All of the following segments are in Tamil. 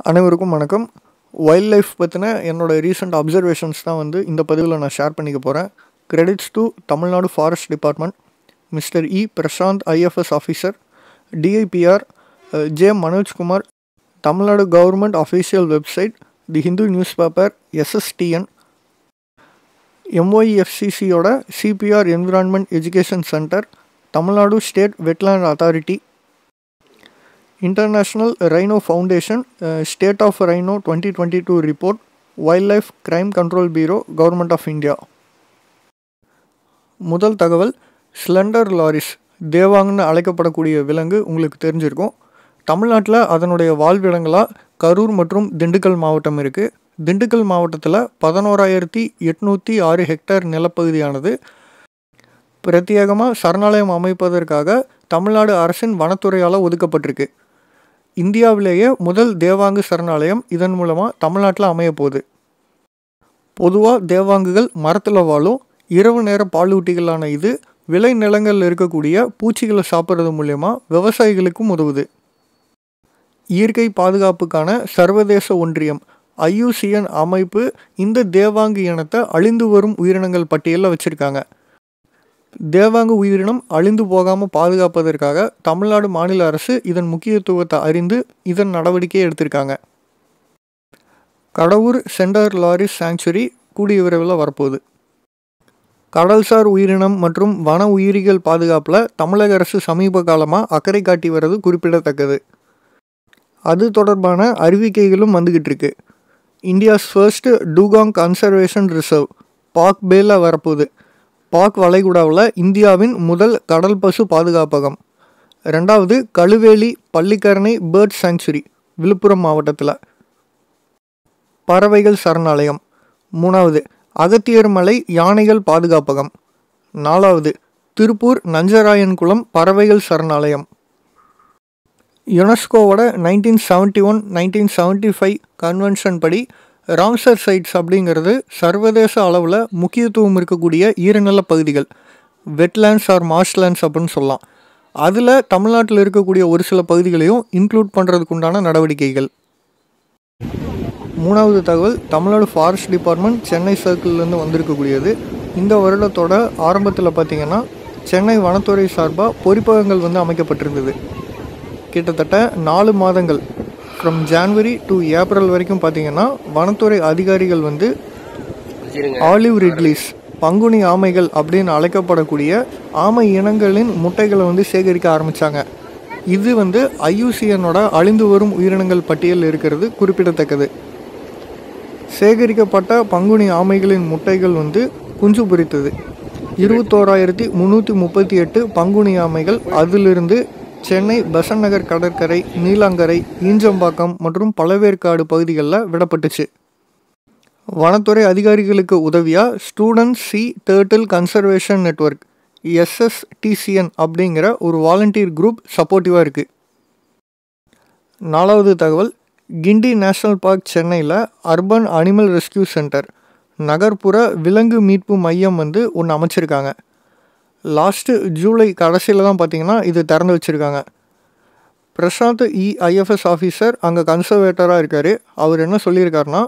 அனைவருக்கும் வணக்கம். வைல்ட் லைஃப் பற்றின என்னோட ரீசெண்ட் அப்சர்வேஷன்ஸ் தான் வந்து இந்த பதிவில் நான் ஷேர் பண்ணிக்க போகிறேன் credits to Tamil Nadu forest department mister E Prasanth IFS officer DIPR J Manojkumar Tamil Nadu government official website the Hindu newspaper SSTN எம்ஒய்எஃப்சிசியோட CPR environment education centre Tamil Nadu state wetland authority international rhino foundation state of rhino twenty twenty two report wildlife crime control bureau government of India முதல் தகவல் ஸ்லெண்டர் லாரிஸ் தேவாங்னு அழைக்கப்படக்கூடிய விலங்கு உங்களுக்கு தெரிஞ்சிருக்கும். தமிழ்நாட்டில் அதனுடைய வாழ்விடங்களாக கரூர் மற்றும் திண்டுக்கல் மாவட்டம் இருக்குது திண்டுக்கல் மாவட்டத்தில் பதினோராயிரத்தி எட்நூற்றி ஆறு ஹெக்டேர் நிலப்பகுதியானது. பிரத்யேகமாக சரணாலயம் அமைப்பதற்காக தமிழ்நாடு அரசின் வனத்துறையால் ஒதுக்கப்பட்டிருக்கு. இந்தியாவிலேயே முதல் தேவாங்கு சரணாலயம் இதன் மூலமாக தமிழ்நாட்டில் அமைய போகுது. பொதுவாக தேவாங்குகள் மரத்தில் வாழும் இரவு நேர பாலூட்டிகளான இது விளை நிலங்களில் இருக்கக்கூடிய பூச்சிகளை சாப்பிட்றது மூலயமா விவசாயிகளுக்கும் உதவுது. இயற்கை பாதுகாப்புக்கான சர்வதேச ஒன்றியம் ஐயூசிஎன் அமைப்பு இந்த தேவாங்கு இனத்தை அழிந்து வரும் உயிரினங்கள் பட்டியலில் வச்சுருக்காங்க. தேவாங்கு உயிரினம் அழிந்து போகாமல் பாதுகாப்பதற்காக தமிழ்நாடு மாநில அரசு இதன் முக்கியத்துவத்தை அறிந்து இதன் நடவடிக்கையை எடுத்திருக்காங்க. கடவுர் சென்டர் லாரிஸ் சாங்சுரி கூடிய விரைவில் வரப்போகுது. கடல்சார் உயிரினம் மற்றும் வன உயிரிகள் பாதுகாப்பில் தமிழக அரசு சமீப காலமாக அக்கறை காட்டி வர்றது குறிப்பிடத்தக்கது. அது தொடர்பான அறிவிக்கைகளும் வந்துக்கிட்டு இருக்கு. India's first dugong conservation reserve Palk பேல வரப்போகுது. பாக் வளைகுடாவில் இந்தியாவின் முதல் கடல் பசு பாதுகாப்பகம். ரெண்டாவது கழுவேலி பள்ளிக்கரணை பேர்ட் சாங்சுரி விழுப்புரம் மாவட்டத்தில். பறவைகள் சரணாலயம். மூணாவது அகத்தியர் மலை யானைகள் பாதுகாப்பகம். நாலாவது திருப்பூர் நஞ்சராயன்குளம் பறவைகள் சரணாலயம். யுனெஸ்கோவோட nineteen seventy one nineteen seventy five convention படி ராம்சர் சைட்ஸ் அப்படிங்கிறது சர்வதேச அளவில் முக்கியத்துவம் இருக்கக்கூடிய ஈரநில பகுதிகள். வெட்லேண்ட்ஸ் ஆர் மார்ஷ்லேண்ட்ஸ் அப்படின்னு சொல்லலாம். அதில் தமிழ்நாட்டில் இருக்கக்கூடிய ஒரு சில பகுதிகளையும் இன்க்ளூட் பண்ணுறதுக்கு உண்டான நடவடிக்கைகள். மூணாவது தகவல் தமிழ்நாடு ஃபாரஸ்ட் டிபார்ட்மெண்ட் சென்னை சர்க்கிள்லேருந்து வந்திருக்கக்கூடியது. இந்த வருடத்தோட ஆரம்பத்தில் பார்த்திங்கன்னா சென்னை வனத்துறை சார்பாக பொறிப்பகங்கள் வந்து அமைக்கப்பட்டிருந்தது. கிட்டத்தட்ட நாலு மாதங்கள் ஃப்ரம் ஜான்வரி டு ஏப்ரல் வரைக்கும் பார்த்தீங்கன்னா வனத்துறை அதிகாரிகள் வந்து ஆலிவ் ரிட்லீஸ் பங்குனி ஆமைகள் அப்படின்னு அழைக்கப்படக்கூடிய ஆமை இனங்களின் முட்டைகளை வந்து சேகரிக்க ஆரம்பித்தாங்க இது வந்து ஐயூசிஎனோட அழிந்து வரும் உயிரினங்கள் பட்டியலில் இருக்கிறது குறிப்பிடத்தக்கது. சேகரிக்கப்பட்ட பங்குனி ஆமைகளின் முட்டைகள் வந்து குஞ்சு பொரித்தது. இருபத்தோராயிரத்தி முந்நூற்றி முப்பத்தி எட்டு பங்குனி ஆமைகள் அதிலிருந்து சென்னை பெசன் நகர் கடற்கரை நீலாங்கரை ஈஞ்சம்பாக்கம் மற்றும் பழவேற்காடு பகுதிகளில் விடப்பட்டுச்சு. வனத்துறை அதிகாரிகளுக்கு உதவியாக student sea turtle conservation network SSTCN அப்படிங்கிற ஒரு வாலண்டியர் குரூப் சப்போர்ட்டிவாக இருக்குது நாலாவது தகவல் கிண்டி நேஷ்னல் பார்க் சென்னையில் அர்பன் அனிமல் ரெஸ்கியூ சென்டர் நகர்ப்புற விலங்கு மீட்பு மையம் வந்து ஒன்று அமைச்சிருக்காங்க. லாஸ்ட்டு ஜூலை கடைசியில் தான் பார்த்தீங்கன்னா இது திறந்து வச்சுருக்காங்க. பிரசாந்த் இ. ஐஎஃப்எஸ் ஆஃபீஸர் அங்கே கன்சர்வேட்டராக இருக்கார். அவர் என்ன சொல்லியிருக்காருன்னா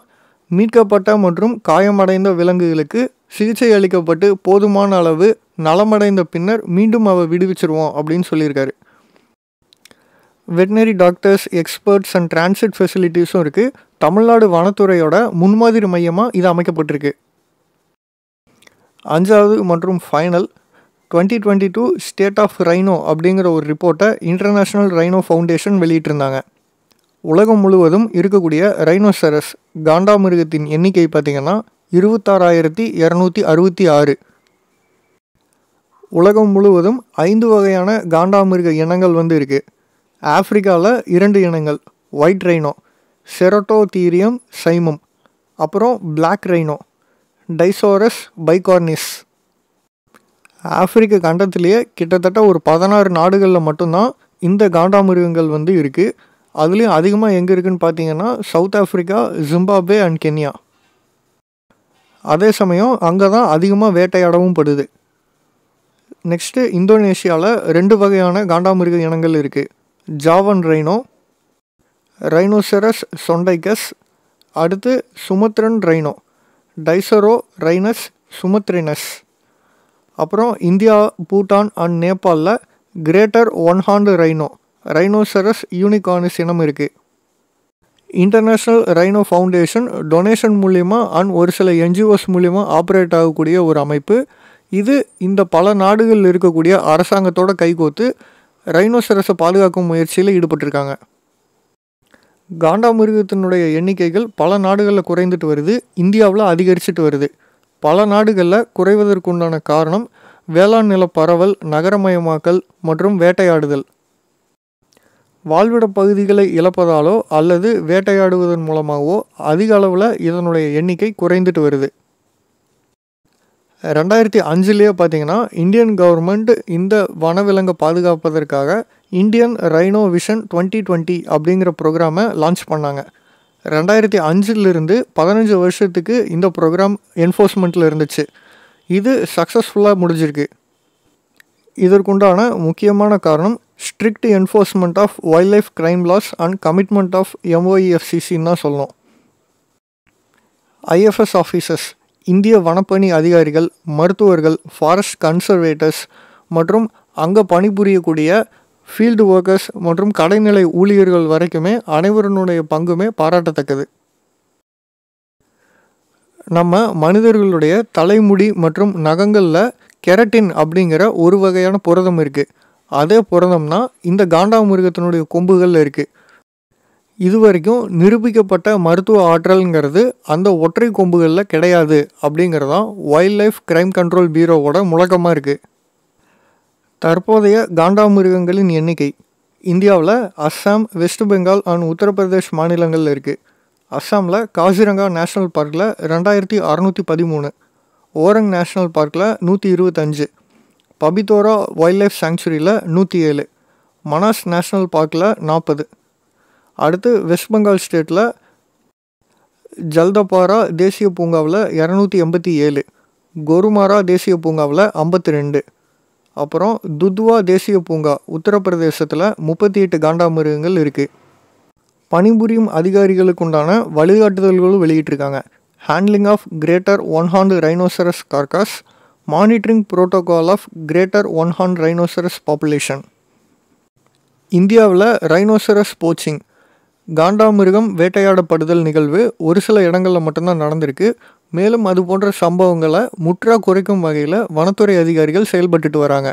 மீட்கப்பட்ட மற்றும் காயமடைந்த விலங்குகளுக்கு சிகிச்சை அளிக்கப்பட்டு போதுமான அளவு நலமடைந்த பின்னர் மீண்டும் அவ விடுவிச்சிருவோம் அப்படின்னு சொல்லியிருக்காரு. Veterinary doctors experts and transit ஃபெசிலிட்டிஸும் இருக்குது தமிழ்நாடு வனத்துறையோட முன்மாதிரி மையமாக இது அமைக்கப்பட்டிருக்கு. அஞ்சாவது மற்றும் final twenty twenty two state of rhino அப்படிங்கிற ஒரு ரிப்போர்ட்டை இன்டர்நேஷ்னல் ரைனோ ஃபவுண்டேஷன் வெளியிட்டிருந்தாங்க. உலகம் முழுவதும் இருக்கக்கூடிய ரைனோசரஸ் காண்டாமிருகத்தின் எண்ணிக்கை பார்த்திங்கன்னா இருபத்தாறாயிரத்தி இரநூத்தி அறுபத்தி ஆறு. உலகம் முழுவதும் ஐந்து வகையான காண்டாமிருக இனங்கள் வந்து இருக்குது ஆப்ரிக்காவில் இரண்டு இனங்கள் ஒயிட் ரைனோ செரட்டோதீரியம் சைமம் அப்புறம் பிளாக் ரைனோ டைசோரஸ் பைகார்னிஸ். ஆப்பிரிக்க கண்டத்திலேயே கிட்டத்தட்ட ஒரு பதினாறு நாடுகளில் மட்டும்தான் இந்த காண்டாமிருகங்கள் வந்து இருக்குது அதுலேயும் அதிகமாக எங்கே இருக்குதுன்னு பார்த்தீங்கன்னா South Africa Zimbabwe and Kenya. அதே சமயம் அங்கே தான் அதிகமாக வேட்டையாடவும் படுது. நெக்ஸ்ட்டு இந்தோனேஷியாவில் ரெண்டு வகையான காண்டாமிருக இனங்கள் இருக்குது ஜாவன் ரைனோ ரைனோசெரஸ் சொண்டைகஸ் அடுத்து சுமத்ரன் ரைனோ டைசரோ ரைனஸ் சுமத்ரினஸ். அப்புறம் India Bhutan and நேபாளில் greater one horned rhino rhinoceros யூனிகார்னிஸ் இனம் இருக்குது இன்டர்நேஷ்னல் ரைனோ ஃபவுண்டேஷன் டொனேஷன் மூலிமா அண்ட் ஒரு சில என்ஜிஓஸ் மூலிமா ஆப்ரேட் ஆகக்கூடிய ஒரு அமைப்பு. இது இந்த பல நாடுகளில் இருக்கக்கூடிய அரசாங்கத்தோட கைகோத்து ரைனோசரஸை பாதுகாக்கும் முயற்சியில் ஈடுபட்டிருக்காங்க. காண்டாமிருகத்தினுடைய எண்ணிக்கைகள் பல நாடுகளில் குறைந்துட்டு வருது இந்தியாவில் அதிகரிச்சுட்டு வருது. பல நாடுகளில் குறைவதற்குண்டான காரணம் வேளாண் நில பரவல் நகரமயமாக்கல் மற்றும் வேட்டையாடுதல். வாழ்விட பகுதிகளை இழப்பதாலோ அல்லது வேட்டையாடுவதன் மூலமாகவோ அதிக அளவில் இதனுடைய எண்ணிக்கை குறைந்துட்டு வருது. ரெண்டாயிரத்தி அஞ்சுலேயே பார்த்தீங்கன்னா இந்தியன் கவர்மெண்ட் இந்த வனவிலங்கை பாதுகாப்பதற்காக Indian rhino vision twenty twenty அப்படிங்கிற ப்ரோக்ராமை லான்ச் பண்ணாங்க. ரெண்டாயிரத்தி அஞ்சுலேருந்து பதினஞ்சு வருஷத்துக்கு இந்த ப்ரோக்ராம் என்ஃபோர்ஸ்மெண்ட்டில் இருந்துச்சு. இது சக்ஸஸ்ஃபுல்லாக முடிஞ்சிருக்கு. இதற்குண்டான முக்கியமான காரணம் strict enforcement of wildlife crime laws and commitment of எம்ஒஇஎஃப்சிசின்னு தான் சொல்லணும். ஐஎஃப்எஸ் ஆஃபீஸர்ஸ் இந்திய வனப்பணி அதிகாரிகள் மருத்துவர்கள் ஃபாரஸ்ட் கன்சர்வேட்டர்ஸ் மற்றும் அங்கே பணிபுரியக்கூடிய ஃபீல்டு ஒர்க்கர்ஸ் மற்றும் கடைநிலை ஊழியர்கள் வரைக்குமே அனைவருடைய பங்குமே பாராட்டத்தக்கது. நம்ம மனிதர்களுடைய தலைமுடி மற்றும் நகங்களில் கெரட்டின் அப்படிங்கிற ஒரு வகையான புரதம் இருக்குது அதே புரதம்னா இந்த காண்டாமிருகத்தினுடைய கொம்புகளில் இருக்குது இது வரைக்கும் நிரூபிக்கப்பட்ட மருத்துவ ஆற்றல்ங்கிறது அந்த ஒற்றை கொம்புகளில் கிடையாது அப்படிங்கிறதான் வைல்ட் லைஃப் கிரைம் கண்ட்ரோல் பீரோவோட முழக்கமாக இருக்குது தற்போதைய காண்டாமிருகங்களின் எண்ணிக்கை இந்தியாவில் அஸ்ஸாம் வெஸ்ட் பெங்கால் அண்ட் உத்தரப்பிரதேஷ் மாநிலங்களில் இருக்குது அஸ்ஸாமில் காசிரங்கா நேஷ்னல் பார்க்கில் ரெண்டாயிரத்தி அறநூற்றி பதிமூணு ஓரங் நேஷ்னல் பார்க்கில் நூற்றி இருபத்தஞ்சு பபிதோரா வைல்ட் லைஃப் சாங்சுரியில் நூற்றி ஏழு மனாஸ் நேஷ்னல் பார்க்கில் நாற்பது அடுத்து வெஸ்ட் பெங்கால் ஸ்டேட்டில் ஜல்தபாரா தேசிய பூங்காவில் இரநூத்தி எண்பத்தி ஏழு கொருமாரா தேசிய பூங்காவில் ஐம்பத்தி ரெண்டு அப்புறம் துத்வா தேசிய பூங்கா உத்தரப்பிரதேசத்தில் முப்பத்தி எட்டு காண்டாமிருகங்கள் இருக்குது பணிபுரியும் அதிகாரிகளுக்குண்டான வழிகாட்டுதல்களும் வெளியிட்டிருக்காங்க. Handling of greater one horned rhinoceros carcass monitoring protocol of greater one horned rhinoceros population இந்தியாவில் ரைனோசரஸ் போச்சிங் காண்டாமிருகம் வேட்டையாடப்படுதல் நிகழ்வு ஒரு சில இடங்களில் மட்டும்தான் நடந்திருக்கு. மேலும் அது போன்ற சம்பவங்களை முற்றா குறைக்கும் வகையில் வனத்துறை அதிகாரிகள் செயல்பட்டுட்டு வராங்க.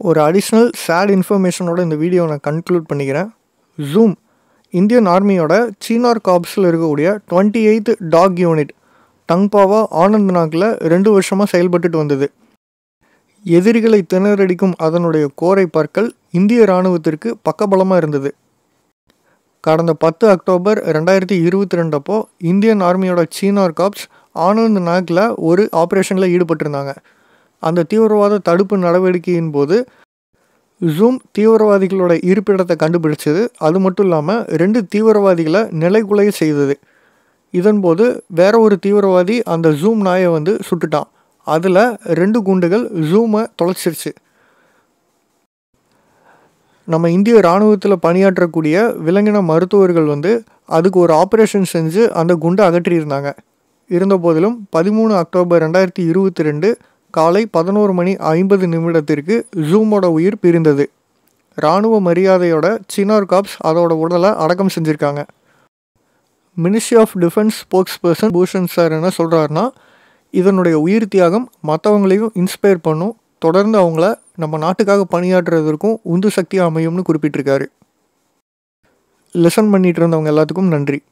ஒரு அடிஷ்னல் சேட் இன்ஃபர்மேஷனோட இந்த வீடியோ நான் கன்க்ளூட் பண்ணிக்கிறேன். ஜூம் இந்தியன் ஆர்மியோட சீனார் காப்ஸில் இருக்கக்கூடிய டுவெண்ட்டி எயித் டாக் யூனிட் டங்பாவா ஆனந்த் நாக்கில் ரெண்டு வருஷமாக செயல்பட்டுட்டு வந்தது. எதிரிகளை திணறடிக்கும் அதனுடைய கோரை பற்கள் இந்திய இராணுவத்திற்கு பக்கபலமாக இருந்தது. கடந்த பத்து அக்டோபர் ரெண்டாயிரத்தி இருபத்தி ரெண்டப்போ இந்தியன் ஆர்மியோட சீனார் காப்ஸ் ஆனந்த் நாக்கில் ஒரு ஆப்ரேஷனில் ஈடுபட்டிருந்தாங்க. அந்த தீவிரவாத தடுப்பு நடவடிக்கையின் போது ஜூம் தீவிரவாதிகளோட இருப்பிடத்தை கண்டுபிடிச்சது. அது மட்டும் இல்லாமல் ரெண்டு தீவிரவாதிகளை நிலைகுலைய செய்தது. இதன்போது வேற ஒரு தீவிரவாதி அந்த ஜூம் நாயை வந்து சுட்டுட்டான். அதில் ரெண்டு குண்டுகள் ஜூமை தொலைச்சிருச்சு. நம்ம இந்திய இராணுவத்தில் பணியாற்றக்கூடிய விலங்கின மருத்துவர்கள் வந்து அதுக்கு ஒரு ஆப்ரேஷன் செஞ்சு அந்த குண்டை அகற்றியிருந்தாங்க. இருந்தபோதிலும் பதிமூணு அக்டோபர் ரெண்டாயிரத்தி இருபத்தி ரெண்டு காலை பதினோரு மணி ஐம்பது நிமிடத்திற்கு ஜூமோட உயிர் பிரிந்தது. இராணுவ மரியாதையோட சினார் காப்ஸ் அதோட உடலை அடக்கம் செஞ்சுருக்காங்க. Ministry of defence spokesperson Bhushan sir என்ன சொல்கிறாருன்னா இதனுடைய உயிர் தியாகம் மற்றவங்களையும் இன்ஸ்பயர் பண்ணும் தொடர்ந்து அவங்கள நம்ம நாட்டுக்காக பணியாற்றுறதற்கும் உந்து சக்தியாக அமையும்னு குறிப்பிட்டிருக்காரு. லெசன் பண்ணிகிட்டு இருந்தவங்க எல்லாத்துக்கும் நன்றி.